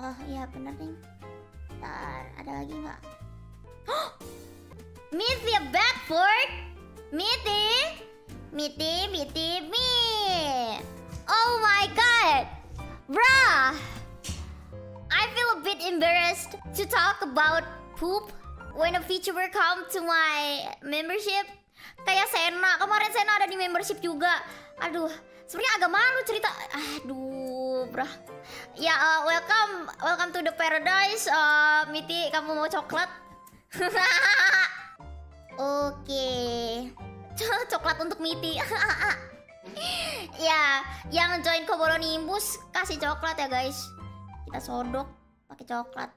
Oh iya bener nih. Ntar ada lagi nggak? Mithy Bedford, Mithy, Mithy, Mithy, me. Oh my god, bruh. I feel a bit embarrassed to talk about poop when a VTuber come to my membership. Kayak Sena, kemarin Sena ada di membership juga. Aduh, sebenarnya agak malu cerita. Ya, uh, welcome, welcome to the paradise. Uh, Miti, kamu mau coklat? Oke. Coklat untuk Miti. ya, yang join Kobolo Nimbus kasih coklat ya, guys. Kita sodok pakai coklat.